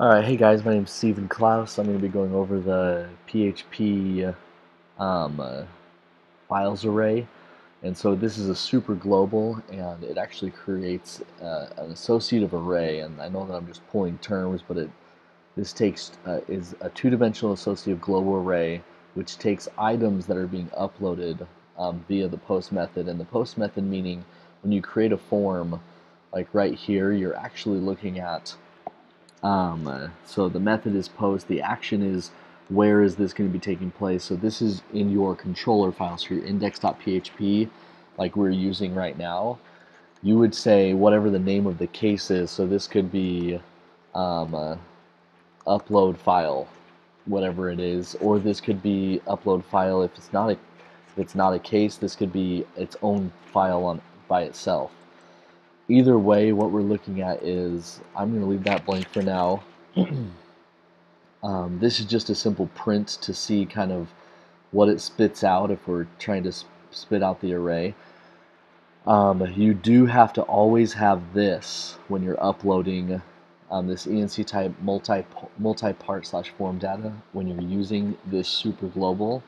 Alright, hey guys, my name is Steven Clouse. I'm going to be going over the PHP um, uh, files array. And so this is a super global, and it actually creates uh, an associative array. And I know that I'm just pulling terms, but it this takes uh, is a two-dimensional associative global array, which takes items that are being uploaded um, via the post method. And the post method meaning when you create a form, like right here, you're actually looking at um, uh, so the method is post, the action is where is this going to be taking place. So this is in your controller files for your index.php like we're using right now. You would say whatever the name of the case is. So this could be um, uh, upload file, whatever it is, or this could be upload file if it's not a if it's not a case. This could be its own file on by itself either way, what we're looking at is, I'm going to leave that blank for now. um, this is just a simple print to see kind of what it spits out if we're trying to spit out the array. Um, you do have to always have this when you're uploading um, this ENC type multi multi-part slash form data when you're using this super global.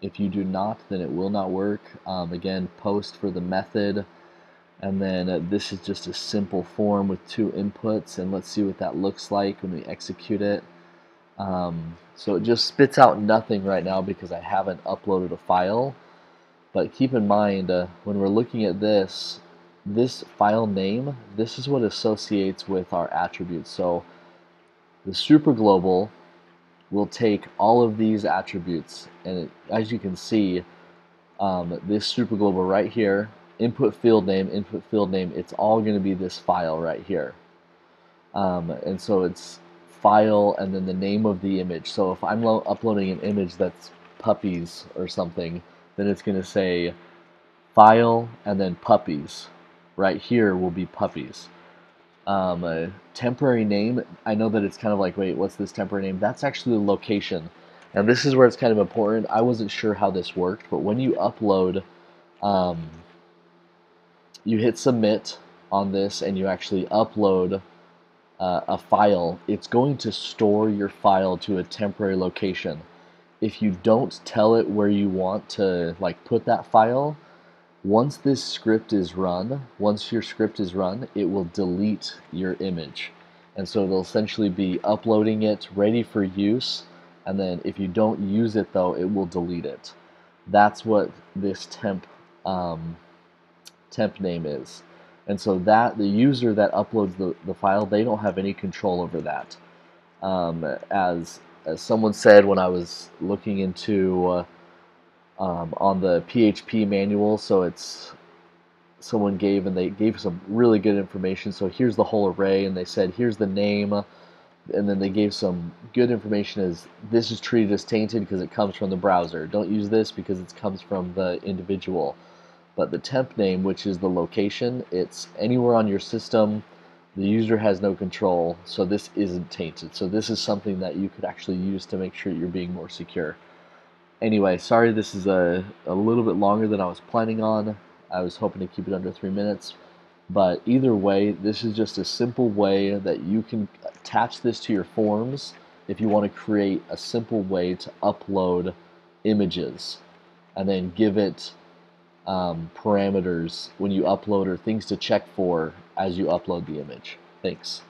If you do not, then it will not work. Um, again, post for the method and then uh, this is just a simple form with two inputs and let's see what that looks like when we execute it. Um, so it just spits out nothing right now because I haven't uploaded a file. But keep in mind uh, when we're looking at this this file name this is what associates with our attributes. So the super global will take all of these attributes and it, as you can see um, this super global right here input field name, input field name, it's all going to be this file right here. Um, and so it's file and then the name of the image. So if I'm uploading an image that's puppies or something, then it's going to say file and then puppies. Right here will be puppies. Um, a temporary name, I know that it's kind of like, wait, what's this temporary name? That's actually the location. And this is where it's kind of important. I wasn't sure how this worked, but when you upload um, you hit submit on this and you actually upload uh, a file, it's going to store your file to a temporary location. If you don't tell it where you want to like put that file, once this script is run, once your script is run, it will delete your image. And so it'll essentially be uploading it ready for use, and then if you don't use it though, it will delete it. That's what this temp um, temp name is. And so that the user that uploads the, the file, they don't have any control over that. Um, as, as someone said when I was looking into uh, um, on the PHP manual, so it's someone gave and they gave some really good information. So here's the whole array, and they said here's the name, and then they gave some good information as this is treated as tainted because it comes from the browser. Don't use this because it comes from the individual but the temp name, which is the location, it's anywhere on your system. The user has no control, so this isn't tainted. So this is something that you could actually use to make sure you're being more secure. Anyway, sorry this is a, a little bit longer than I was planning on. I was hoping to keep it under three minutes. But either way, this is just a simple way that you can attach this to your forms if you want to create a simple way to upload images and then give it um, parameters when you upload or things to check for as you upload the image. Thanks.